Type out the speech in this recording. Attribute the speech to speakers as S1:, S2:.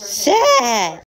S1: Say.